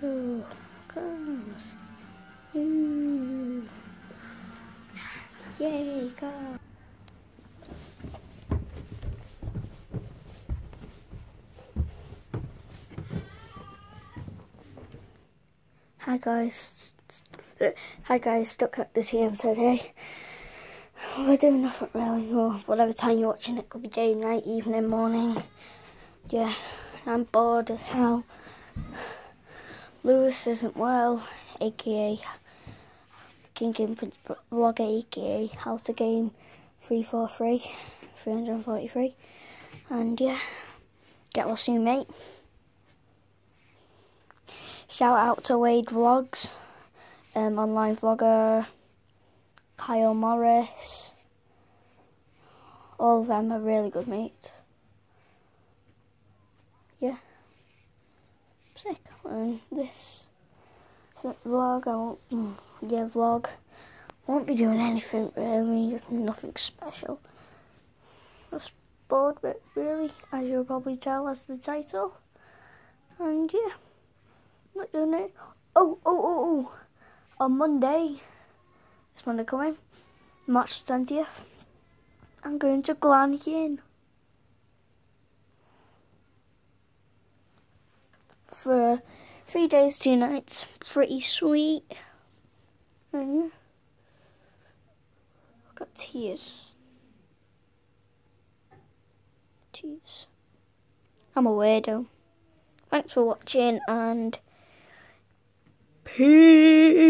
jogamos. Mm. Yay, go. Hi guys, hi guys, Stuck Cactus here and today we're doing nothing really, or whatever time you're watching it, could be day, night, evening, morning, yeah, I'm bored as hell. Lewis isn't well, aka King Game Prince Vlogger, aka House the Game 343, 343. And yeah, get well soon, mate. Shout out to Wade Vlogs, um, online vlogger, Kyle Morris. All of them are really good mates. Yeah. Sick. This vlog, I won't, mm, yeah, vlog. Won't be doing anything really, just nothing special. Just bored, but really, as you'll probably tell, as the title. And yeah not doing it. Oh, oh, oh, oh. On Monday, this Monday coming, March 20th, I'm going to Glan-llyn. For three days, two nights. Pretty sweet. And. I've got tears. Tears. I'm a weirdo. Thanks for watching and Peace.